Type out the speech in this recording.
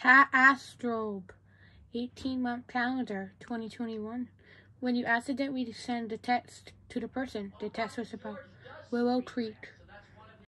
Cat Astrobe, 18 month calendar, 2021. When you accidentally send the text to the person, the text was about Willow Creek.